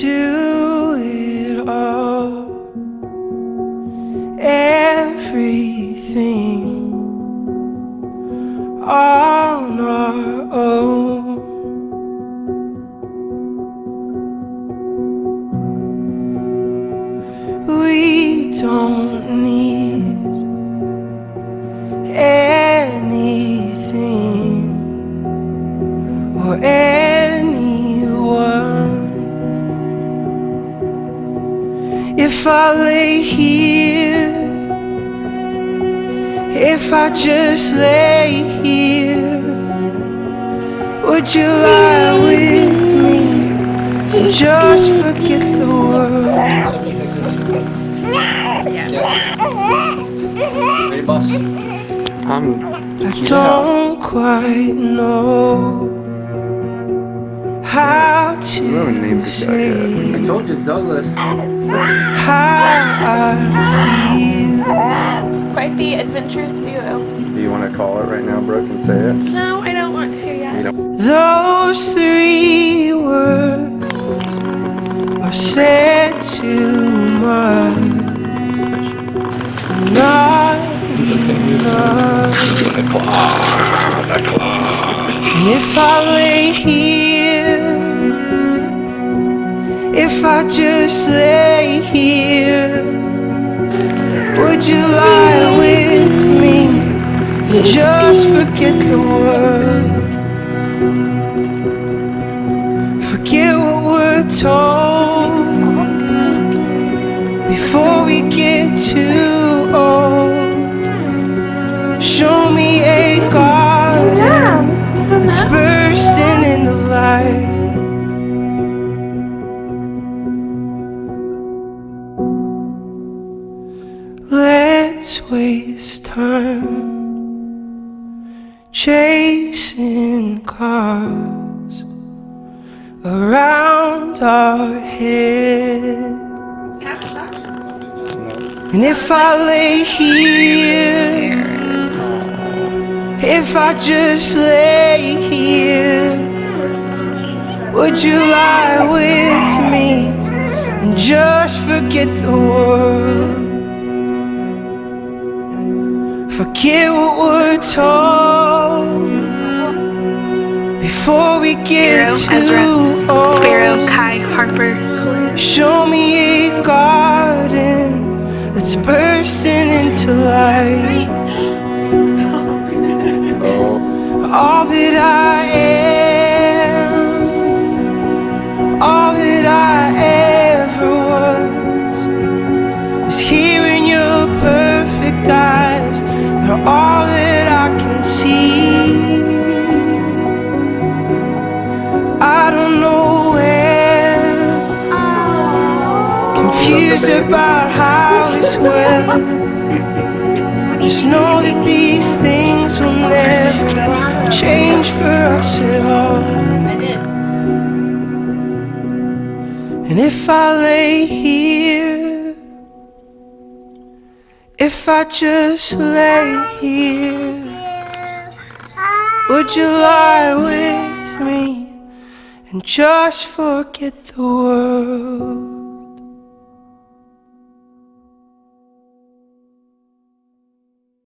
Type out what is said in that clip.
do it all, everything on our own. We don't need anything or anyone. If I lay here, if I just lay here, would you lie with me and just forget the world? Ready, boss? I'm I don't quite know how I haven't named this guy yet. I told you, Douglas. how I feel. Quite the adventurous duo. Do you want to call it right now, Brooke, and say it? No, I don't want to yet. Those three words are said too much. Not enough. And if I lay here, if I just lay here, would you lie with me? Just forget the world? Forget what we're told. Before we get too Waste time chasing cars around our heads. And if I lay here, if I just lay here, would you lie with me and just forget the world? Forget what we're told before we get Sparrow, too Ezra, old. Sparrow, Kai, Harper. Show me a garden that's bursting into light. Confused about how it's well. Just know that these things will never change for us at all. And if I lay here, if I just lay here, would you lie with me and just forget the world?